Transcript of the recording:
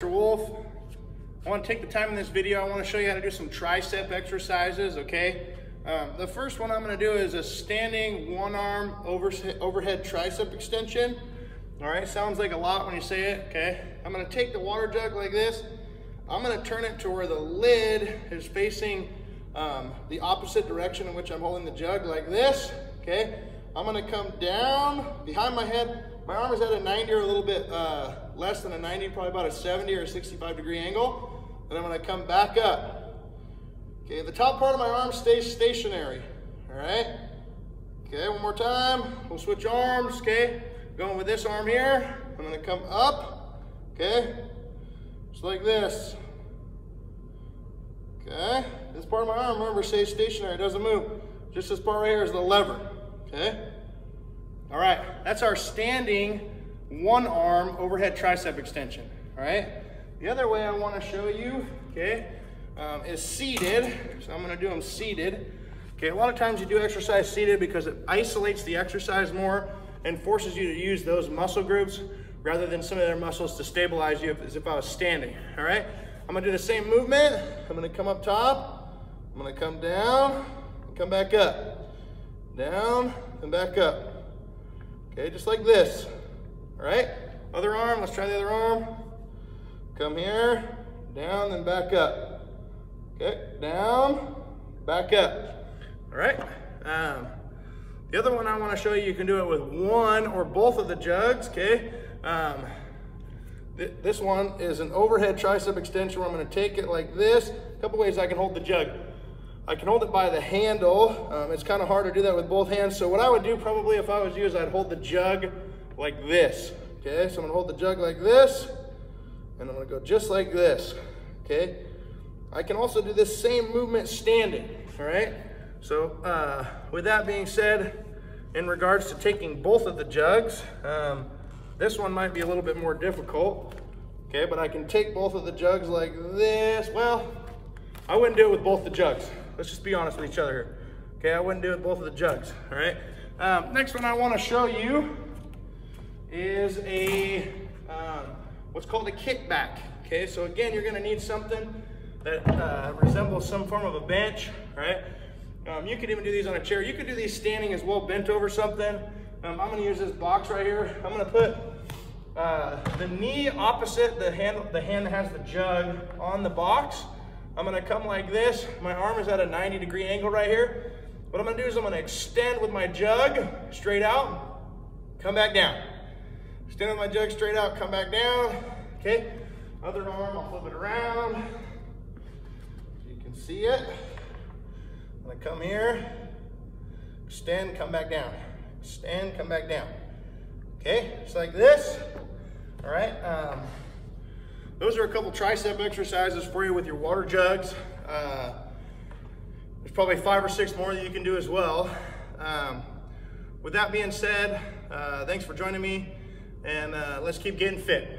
Mr. Wolf. I want to take the time in this video, I want to show you how to do some tricep exercises, okay? Um, the first one I'm going to do is a standing one arm over, overhead tricep extension. All right, sounds like a lot when you say it, okay? I'm going to take the water jug like this. I'm going to turn it to where the lid is facing um, the opposite direction in which I'm holding the jug like this, okay? I'm going to come down behind my head, my arm is at a 90 or a little bit uh, less than a 90, probably about a 70 or a 65 degree angle. And I'm gonna come back up. Okay, the top part of my arm stays stationary, all right? Okay, one more time. We'll switch arms, okay? Going with this arm here. I'm gonna come up, okay? Just like this. Okay, this part of my arm, remember, stays stationary, it doesn't move. Just this part right here is the lever, okay? All right, that's our standing one arm overhead tricep extension, all right? The other way I wanna show you, okay, um, is seated. So I'm gonna do them seated. Okay, a lot of times you do exercise seated because it isolates the exercise more and forces you to use those muscle groups rather than some of their muscles to stabilize you as if I was standing, all right? I'm gonna do the same movement. I'm gonna come up top, I'm gonna come down, and come back up, down, and back up. Okay, just like this. All right, other arm, let's try the other arm. Come here, down, then back up. Okay, down, back up. All right. Um, the other one I want to show you, you can do it with one or both of the jugs, okay? Um, th this one is an overhead tricep extension where I'm gonna take it like this. A couple ways I can hold the jug. I can hold it by the handle. Um, it's kind of hard to do that with both hands. So what I would do probably if I was you is I'd hold the jug like this. Okay, so I'm gonna hold the jug like this, and I'm gonna go just like this. Okay, I can also do this same movement standing. All right. So uh, with that being said, in regards to taking both of the jugs, um, this one might be a little bit more difficult. Okay, but I can take both of the jugs like this. Well, I wouldn't do it with both the jugs. Let's just be honest with each other here. Okay, I wouldn't do it both of the jugs, all right? Um, next one I wanna show you is a, um, what's called a kickback. Okay, so again, you're gonna need something that uh, resembles some form of a bench, right? Um, you could even do these on a chair. You could do these standing as well, bent over something. Um, I'm gonna use this box right here. I'm gonna put uh, the knee opposite the hand, the hand that has the jug on the box. I'm gonna come like this. My arm is at a 90 degree angle right here. What I'm gonna do is I'm gonna extend with my jug straight out, come back down. Extend with my jug straight out, come back down. Okay, other arm, I'll flip it around. You can see it. I'm gonna come here, extend, come back down. Extend, come back down. Okay, just like this. All right. Um, those are a couple tricep exercises for you with your water jugs. Uh, there's probably five or six more that you can do as well. Um, with that being said, uh, thanks for joining me and uh, let's keep getting fit.